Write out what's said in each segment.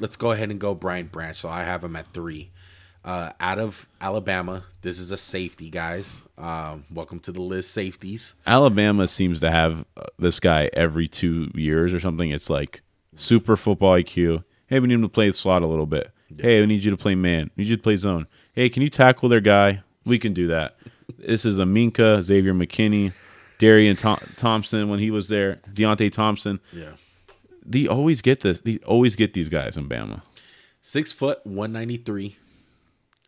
let's go ahead and go Brian Branch. So I have him at three. Uh, out of Alabama, this is a safety, guys. Um, welcome to the list, safeties. Alabama seems to have uh, this guy every two years or something. It's like super football IQ. Hey, we need him to play slot a little bit. Hey, we need you to play man. We need you to play zone. Hey, can you tackle their guy? We can do that. this is Aminka, Xavier McKinney, Darian Thom- Thompson when he was there, Deionte Thompson. Yeah. They always get this. They always get these guys in Bama. Six foot, 193.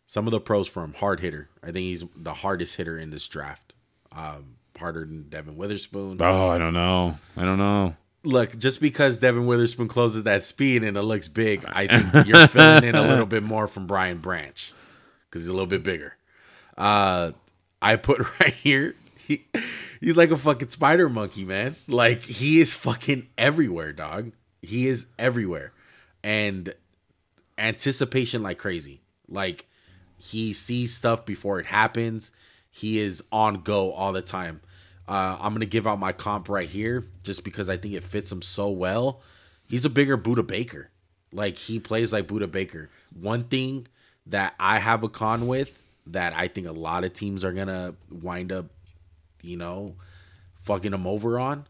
Some of the pros for him, hard hitter. I think he's the hardest hitter in this draft. Um, harder than Devon Witherspoon. Oh, I don't know. I don't know. Look, just because Devon Witherspoon closes that speed and it looks big, I think you're filling in a little bit more from Brian Branch because he's a little bit bigger. Uh, I put right here, he, he's like a fucking spider monkey, man. Like he is fucking everywhere, dog. He is everywhere, and anticipation like crazy. Like he sees stuff before it happens. He is on go all the time. Uh, I'm gonna give out my comp right here just because I think it fits him so well. He's a bigger Budda Baker. Like he plays like Budda Baker. One thing that I have a con with that I think a lot of teams are gonna wind up, you know, fucking him over on.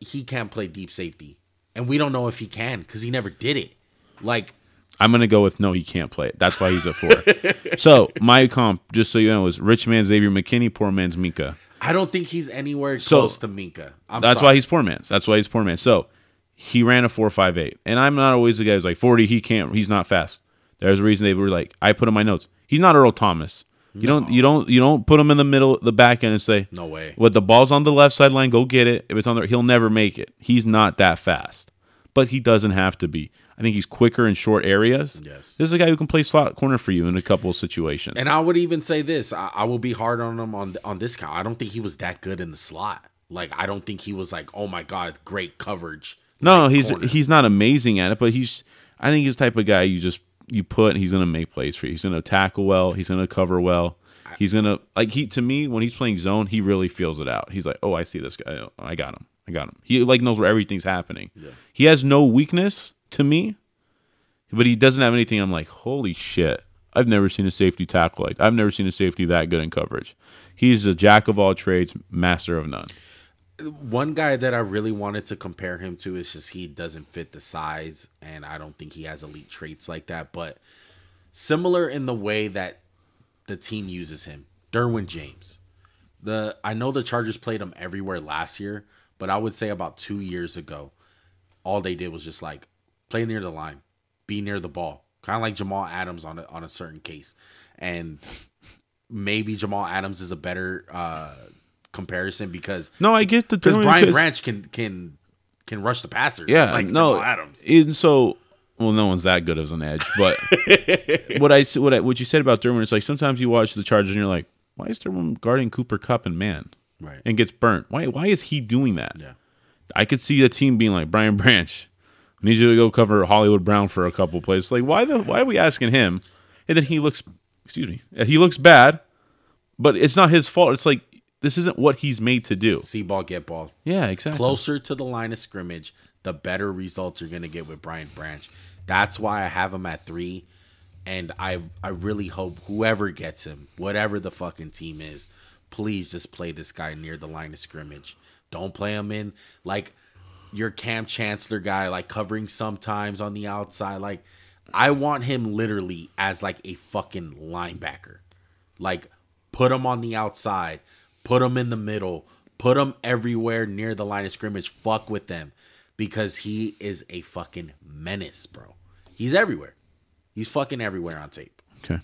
He can't play deep safety, and we don't know if he can because he never did it. Like I'm gonna go with no. He can't play it. That's why he's a four. so my comp, just so you know, is rich man Xavier McKinney, poor man's Minkah. I don't think he's anywhere So- close to Minkah. I'm That's sorry. why he's poor man's. That's why he's poor man's. So he ran a four five eight, and I'm not always the guy who's like forty. He can't. He's not fast. There's a reason they were like. I put in my notes. He's not Earl Thomas. You don't. You don't. You don't put him in the middle, the back end, and say, No way. What the ball's on the left sideline, go get it. If it's on there, he'll never make it. He's not that fast, but he doesn't have to be. I think he's quicker in short areas. Yes. This is a guy who can play slot corner for you in a couple of situations. And I would even say this: I, I will be hard on him on on this count. I don't think he was that good in the slot. Like I don't think he was like, oh my god, great coverage. No, like, he's corner. he's not amazing at it, but he's I think he's the type of guy you just you put he's gonna make plays for you. He's gonna tackle well, he's gonna cover well. He's gonna like he to me when he's playing zone, he really feels it out. He's like, Oh, I see this guy. Oh, I got him. I got him. He like knows where everything's happening. He has no weakness to me, but he doesn't have anything I'm like, holy shit. I've never seen a safety tackle like I've never seen a safety that good in coverage. He's a jack of all trades, master of none. One guy that I really wanted to compare him to is just he doesn't fit the size, and I don't think he has elite traits like that. But similar in the way that the team uses him, Derwin James. The I know the Chargers played him everywhere last year, but I would say about two years ago, all they did was just like play near the line, be near the ball, kind of like Jamal Adams on a, on a certain case, and maybe Jamal Adams is a better uh, comparison because No, I get the because Brian 'cause- Branch can can can rush the passer. Yeah, like no, Jamal Adams. And so, well, no one's that good as an edge. But what I what I, what you said about Derwin is like sometimes you watch the Chargers and you're like, why is Derwin guarding Cooper Kupp and man Right. and gets burnt? Why why is he doing that? Yeah. I could see a team being like Brian Branch. I need you to go cover Hollywood Brown for a couple plays. Like why the why are we asking him? And then he looks, excuse me, he looks bad, but it's not his fault. It's like this isn't what he's made to do. See ball, get ball. Yeah, exactly. Closer to the line of scrimmage, the better results you're gonna get with Brian Branch. That's why I have him at three. And I I really hope whoever gets him, whatever the fucking team is, please just play this guy near the line of scrimmage. Don't play him in like your Kam Chancellor guy, like covering sometimes on the outside. Like I want him literally as like a fucking linebacker. Like put him on the outside, put him in the middle, put him everywhere near the line of scrimmage. Fuck with them because he is a fucking menace, bro. He's everywhere. He's fucking everywhere on tape. Okay.